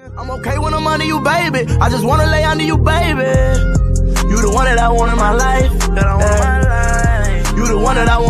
I'm okay when I'm under you, baby. I just wanna lay under you, baby. You the one that I want in my life. That I want in my life. You the one that I want.